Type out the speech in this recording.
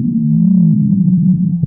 うん。